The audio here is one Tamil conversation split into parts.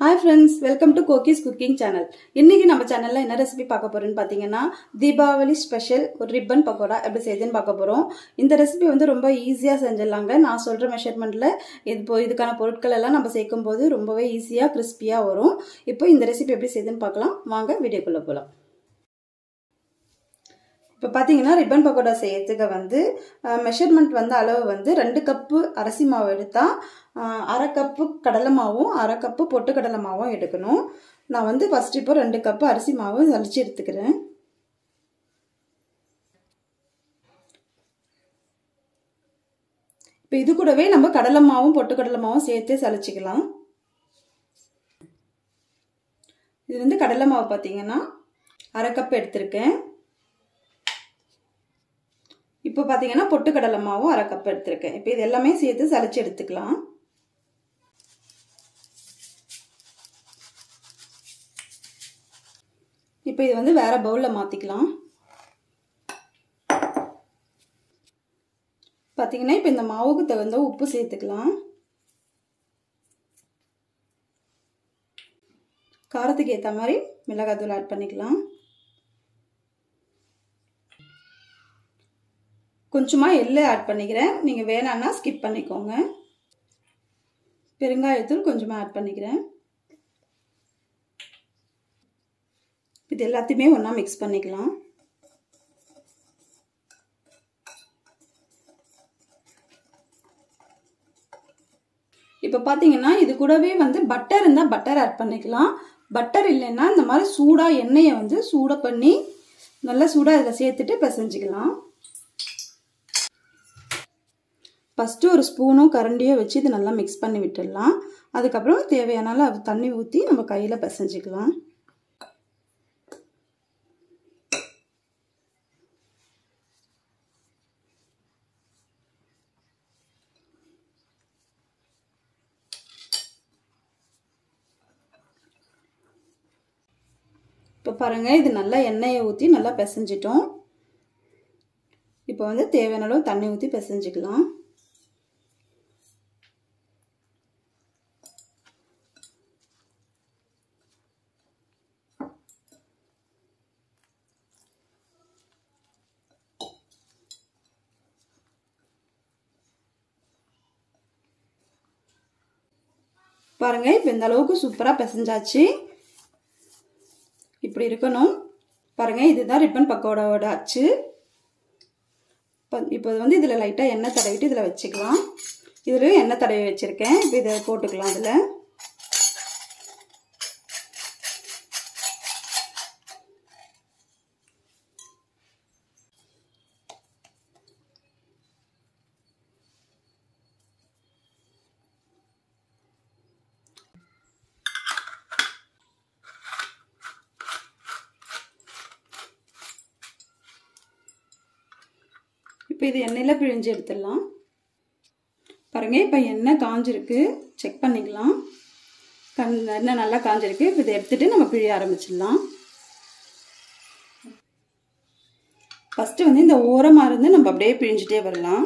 ஹாய் ஃப்ரெண்ட்ஸ் வெல்கம் டு கோகிஸ் குக்கிங் சேனல் இன்னைக்கு நம்ம சேனல்ல என்ன ரெசிபி பார்க்க போறோம்னு பார்த்தீங்கன்னா தீபாவளி ஸ்பெஷல் ஒரு ரிப்பன் பக்கோடா எப்படி செய்யுதுன்னு பார்க்க போறோம். இந்த ரெசிபி வந்து ரொம்ப ஈஸியா செஞ்சிடலாங்க. நான் சொல்ற மெஷர்மெண்ட்ல இப்போ இதுக்கான பொருட்கள் எல்லாம் நம்ம சேர்க்கும் போது ரொம்பவே ஈஸியா கிறிஸ்பியா வரும். இப்போ இந்த ரெசிபி எப்படி செய்யுதுன்னு பார்க்கலாம். வாங்க வீடியோக்குள்ள போகலாம் இப்போ பார்த்தீங்கன்னா ரிப்பன் பக்கோடா செய்யறதுக்கு வந்து மெஷர்மெண்ட் வந்து அளவு வந்து ரெண்டு கப்பு அரிசி மாவு எடுத்தால் அரை கப்பு கடலை மாவும் அரை கப்பு பொட்டு கடலை மாவும் எடுக்கணும். நான் வந்து ஃபஸ்ட் இப்போ ரெண்டு கப்பு அரிசி மாவு சளிச்சு எடுத்துக்கிறேன். இப்போ இது கூடவே நம்ம கடலை மாவும் பொட்டு கடலை மாவும் சேர்த்தே சளிச்சிக்கலாம் இது வந்து கடலை மாவு பார்த்தீங்கன்னா அரை கப் எடுத்திருக்கேன். இப்போ பார்த்தீங்கன்னா பொட்டு கடலை மாவும் அரை கப் எடுத்திருக்கேன். இப்போ இது எல்லாமே சேர்த்து சளிச்சு எடுத்துக்கலாம். இப்போ இது வந்து வேற பவுலில் மாற்றிக்கலாம் பார்த்தீங்கன்னா இப்போ இந்த மாவுக்கு தகுந்த உப்பு சேர்த்துக்கலாம். காரத்துக்கு ஏற்ற மாதிரி மிளகாத்தூள் ஆட் பண்ணிக்கலாம். கொஞ்சமாக எள்ளு ஆட் பண்ணிக்கிறேன். நீங்கள் வேணான்னா ஸ்கிப் பண்ணிக்கோங்க. பெருங்காயத்தூள் கொஞ்சமாக ஆட் பண்ணிக்கிறேன். இது எல்லாத்தையுமே ஒன்றா மிக்ஸ் பண்ணிக்கலாம். இப்போ பார்த்தீங்கன்னா இது கூடவே வந்து பட்டர் இருந்தால் பட்டர் ஆட் பண்ணிக்கலாம். பட்டர் இல்லைன்னா இந்த மாதிரி சூடாக எண்ணெயை வந்து சூடாக பண்ணி நல்லா சூடாக இதில் சேர்த்துட்டு பிசைஞ்சிக்கலாம். ஃபஸ்ட்டு ஒரு ஸ்பூனோ கரண்டியோ வச்சு இது நல்லா மிக்ஸ் பண்ணி விட்டுடலாம். அதுக்கப்புறம் தேவையான தண்ணி ஊற்றி நம்ம கையில் பிசைஞ்சிக்கலாம். இப்போ பாருங்கள் இது நல்லா எண்ணெயை ஊற்றி நல்லா பிசைஞ்சிட்டோம். இப்போ வந்து தேவையான அளவு தண்ணி ஊற்றி பிசைஞ்சிக்கலாம். பாருங்க இப்போ இந்த அளவுக்கு சூப்பராக பிசைஞ்சாச்சு. இப்படி இருக்கணும். பாருங்க இதுதான் ரிப்பன் பக்கோடாவோட அச்சு. இப்போ வந்து இதில் லைட்டாக எண்ணெய் தடவிட்டு இதில் வச்சுக்கலாம். இதில் எண்ணெய் தடவி வச்சுருக்கேன். இப்போ இதை போட்டுக்கலாம் இதில் இப்போ இது எண்ணெயில் பிழிஞ்சு எடுத்துடலாம். பாருங்கள் இப்போ எண்ணெய் காஞ்சிருக்கு. செக் பண்ணிக்கலாம். கண் எண்ணெய் நல்லா காஞ்சிருக்கு. இப்போ இதை எடுத்துகிட்டு நம்ம பிழிய ஆரம்பிச்சிடலாம். ஃபஸ்ட்டு வந்து இந்த ஓரமாக இருந்து நம்ம அப்படியே பிழிஞ்சிட்டே வரலாம்.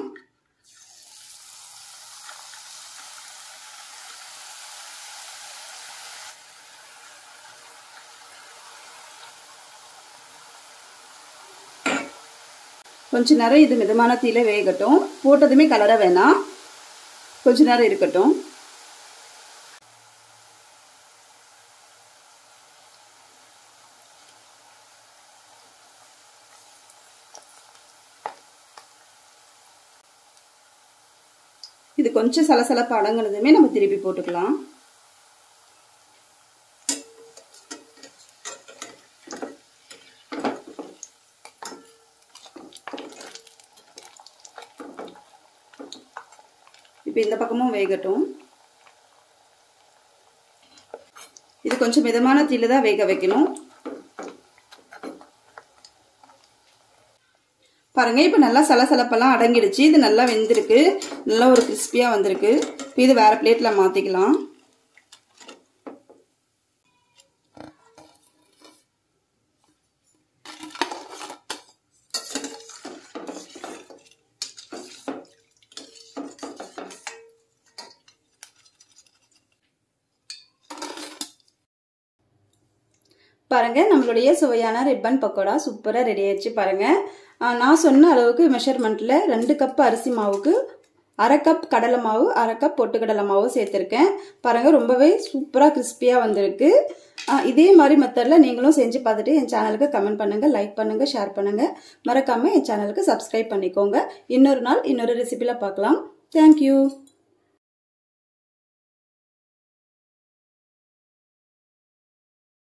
கொஞ்ச நேரம் இது மிதமான தீல வேகட்டும். போட்டதுமே கலர வேணாம். கொஞ்ச நேரம் இருக்கட்டும். இது கொஞ்சம் சலசலப்பு அடங்கினதுமே நம்ம திருப்பி போட்டுக்கலாம். இப்போ இந்த பக்கமும் வேகட்டும். இது கொஞ்சம் மிதமான தீல தான் வேக வைக்கணும். பாருங்க இப்போ நல்லா சலசலப்பெல்லாம் அடங்கிடுச்சு. இது நல்லா வெந்திருக்கு. நல்லா ஒரு கிறிஸ்பியாக வந்திருக்கு. இப்போ இது வேற பிளேட்டில் மாற்றிக்கலாம் பாருங்க நம்மளுடைய சுவையான ரிப்பன் பக்கோடா சூப்பராக ரெடி ஆயிடுச்சு பாருங்க. நான் சொன்ன அளவுக்கு மெஷர்மெண்ட்டில் ரெண்டு கப் அரிசி மாவுக்கு அரை கப் கடலை மாவு அரை கப் பொட்டுக்கடலை மாவு சேர்த்துருக்கேன். பாருங்க ரொம்பவே சூப்பராக கிறிஸ்பியாக வந்திருக்கு. இதே மாதிரி மெத்தடில் நீங்களும் செஞ்சு பார்த்துட்டு என் சேனலுக்கு கமெண்ட் பண்ணுங்கள் லைக் பண்ணுங்கள் ஷேர் பண்ணுங்கள் மறக்காமல் என் சேனலுக்கு சப்ஸ்கிரைப் பண்ணிக்கோங்க. இன்னொரு நாள் இன்னொரு ரெசிபியில் பார்க்கலாம். தேங்க்யூ